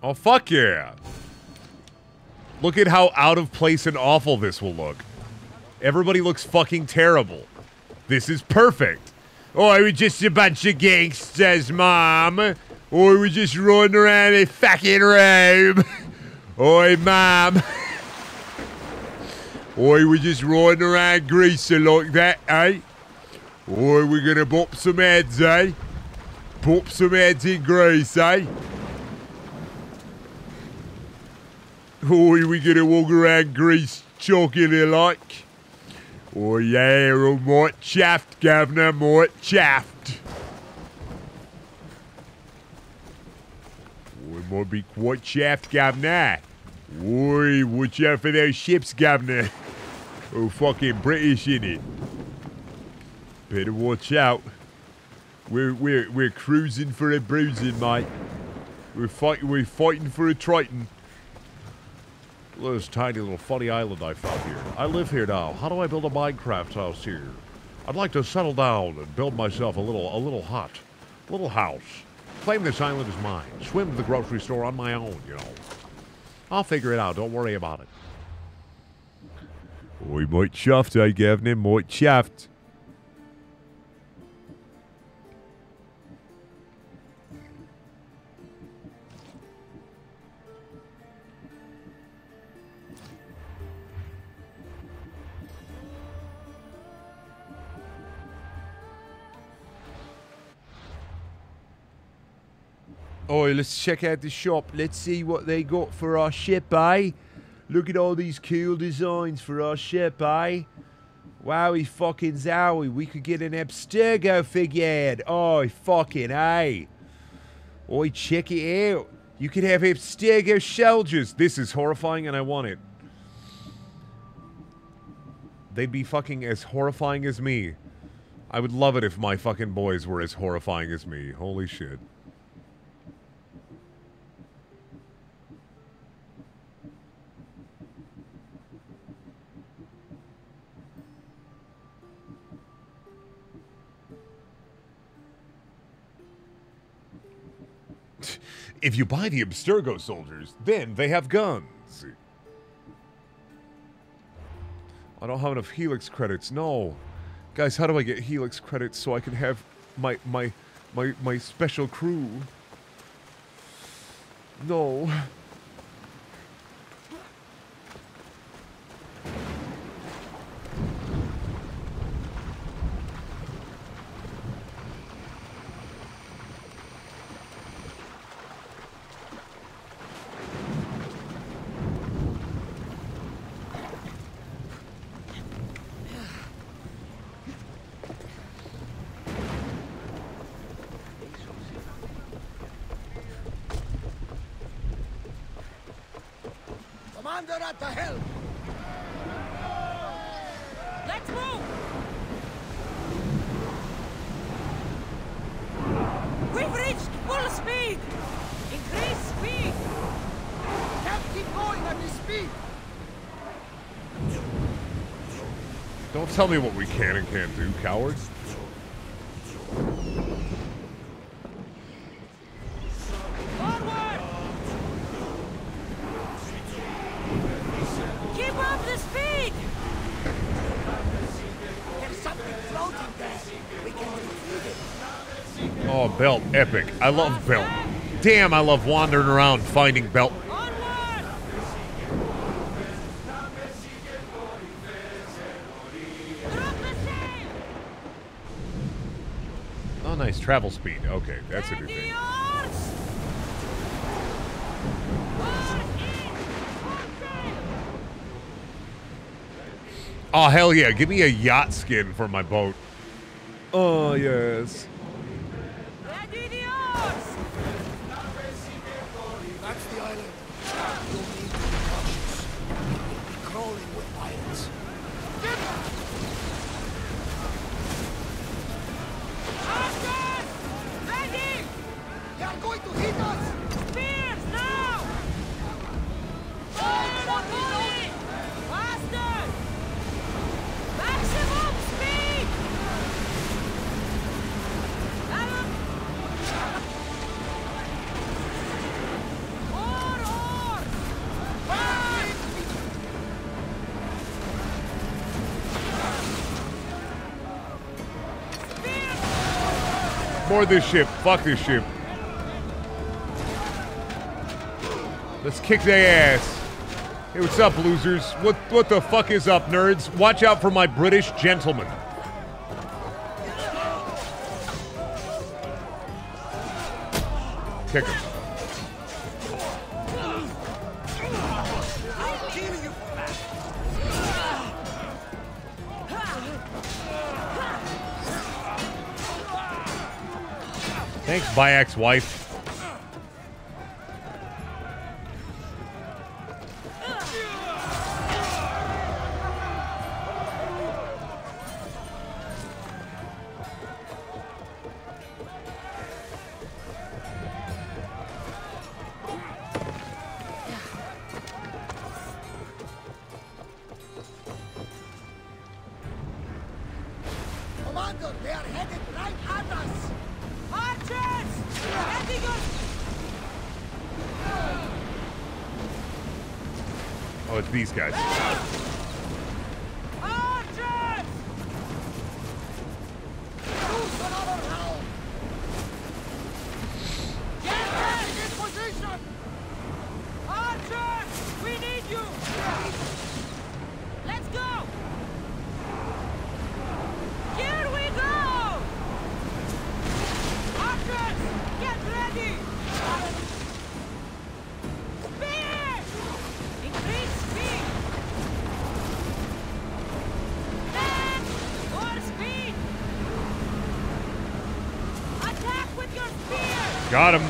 Oh, fuck yeah. Look at how out of place and awful this will look. Everybody looks fucking terrible. This is perfect. Oh, we're just a bunch of gangsters, Mom. Or we're just running around a fucking room. *laughs* Oi, Mom. *laughs* Oi, we're just riding around greaser like that, eh? Oi, we're gonna bop some heads, eh? Pop some heads in grease, eh? Oi, we gonna walk around Greece chocolate like? Oh yeah, I might chaffed, Governor, might chaffed. We oh, might be quite chaffed, Governor. Oi, watch out for those ships, Governor. Oh, fucking British in it. Better watch out. We're we're we're cruising for a bruising, mate. We're fighting we're fighting for a Triton. This tiny little funny island I found here. I live here now. How do I build a Minecraft house here? I'd like to settle down and build myself a little a little hut, little house. Claim this island as mine. Swim to the grocery store on my own, you know. I'll figure it out. Don't worry about it. We might shaft, eh, Gavin? Might shaft. Oh, let's check out the shop. Let's see what they got for our ship, eh? Look at all these cool designs for our ship, eh? Wowie fucking zowie. We could get an Abstergo figured. Oh, fucking hey. Oi, check it out. You could have Abstergo soldiers. This is horrifying and I want it. They'd be fucking as horrifying as me. I would love it if my fucking boys were as horrifying as me. Holy shit. If you buy the Abstergo soldiers, then they have guns. I don't have enough Helix credits. No. Guys, how do I get Helix credits so I can have my my my my special crew? No. Commander at the helm! Let's move! We've reached full speed! Increase speed! Can't keep going at this speed! Don't tell me what we can and can't do, cowards. Keep up the speed! There's something floating there. We can retrieve it. Oh, Belt, epic. I love Belt. Damn, I love wandering around finding Belt. Travel speed. Okay, that's a Ready thing. Oh, hell yeah. Give me a yacht skin for my boat. Oh, yes. More this ship. Fuck this ship. Let's kick their ass. Hey, what's up, losers? What what the fuck is up, nerds? Watch out for my British gentleman. Kick him. Thanks, Bayek's wife. These guys. Archers! Choose another round! Get ready in position! Archers! We need you! Let's go! Here we go! Archers! Get ready! Spear! Increase speed! Then, more speed! Attack with your spear! Got him.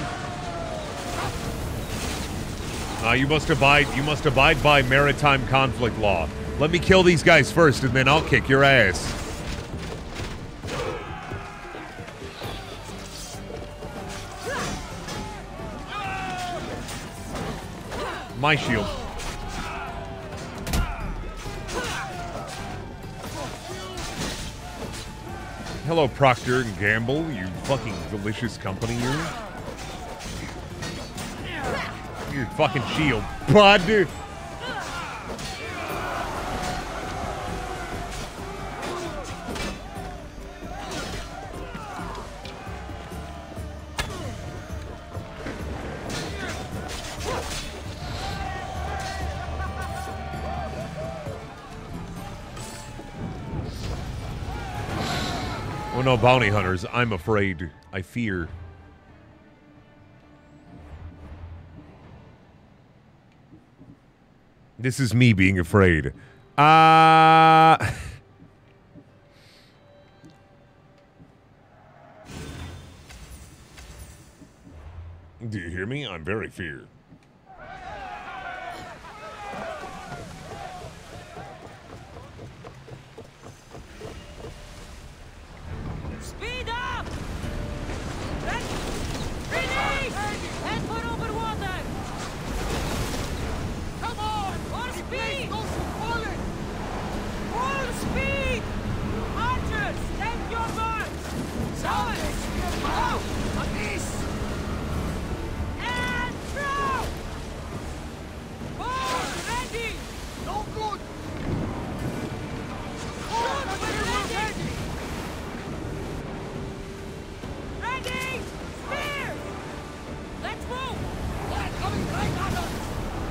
Uh, you must abide. You must abide by maritime conflict law. Let me kill these guys first, and then I'll kick your ass. My shield. Hello, Procter and Gamble. You fucking delicious company, you. Your fucking shield, bud. Oh no, bounty hunters. I'm afraid. I fear. This is me being afraid. Uh *laughs* Do you hear me? I'm very feared.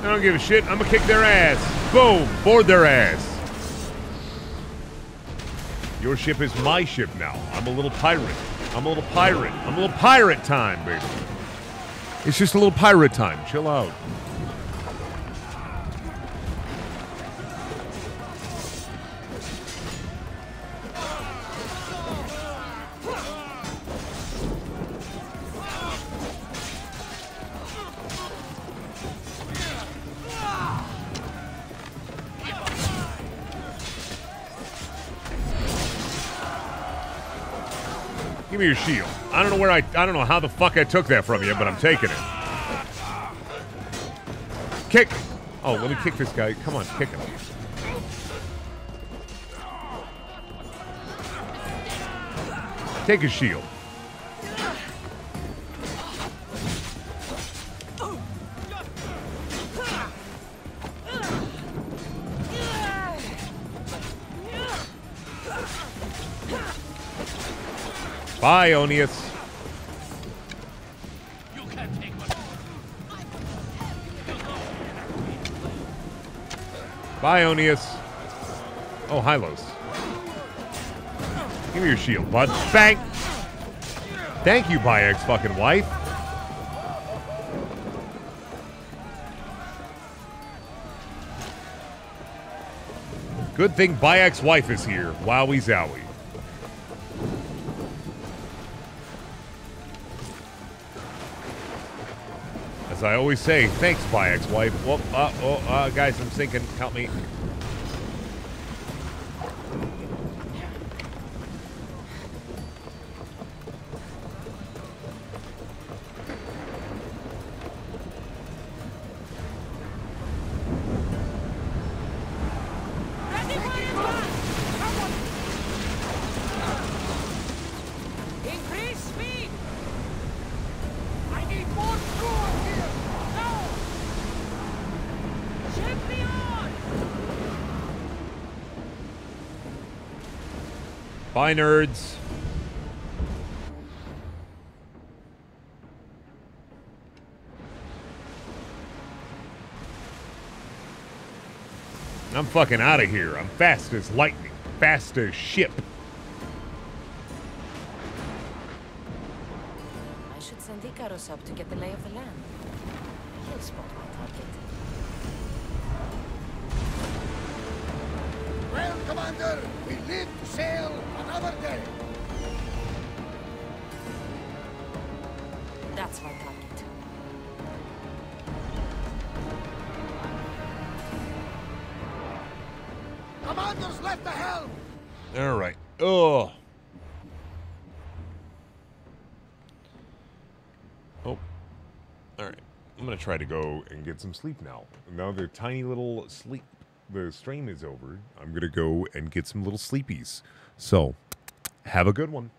I don't give a shit. I'm gonna kick their ass. Boom! Board their ass. Your ship is my ship now. I'm a little pirate. I'm a little pirate. I'm a little pirate time, baby. It's just a little pirate time. Chill out. Give me your shield. I don't know where I. I don't know how the fuck I took that from you, but I'm taking it. Kick. Oh, let me kick this guy. Come on, kick him. Take his shield. Bye, Onius. Bye, Onius. Oh, Hylos. Give me your shield, bud. Bang! Thank you, Bayek's fucking wife. Good thing Bayek's wife is here. Wowie zowie. As I always say, thanks, my ex-wife. Whoop, uh, oh, uh, guys, I'm sinking. Help me. Bye, nerds. I'm fucking out of here. I'm fast as lightning, fast as ship. I should send Icarus up to get the lay of the land. He'll spot my target. Well, Commander, we live to sail another day. That's my target. Commander's left the helm. All right. Oh. Oh. All right. I'm going to try to go and get some sleep now. Now the tiny little sleep, the stream is over. I'm going to go and get some little sleepies. So, have a good one.